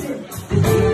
Thank you.